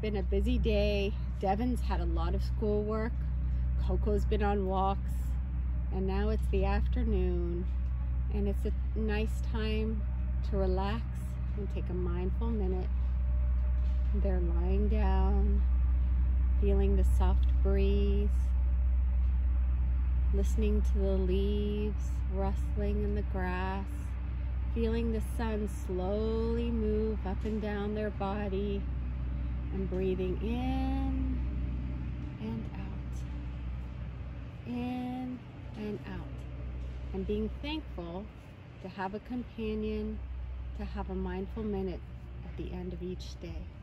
been a busy day. Devyn's had a lot of schoolwork. Coco's been on walks. And now it's the afternoon. And it's a nice time to relax and take a mindful minute. They're lying down, feeling the soft breeze, listening to the leaves rustling in the grass, feeling the sun slowly move up and down their body, and breathing in and out, in and out, and being thankful to have a companion, to have a mindful minute at the end of each day.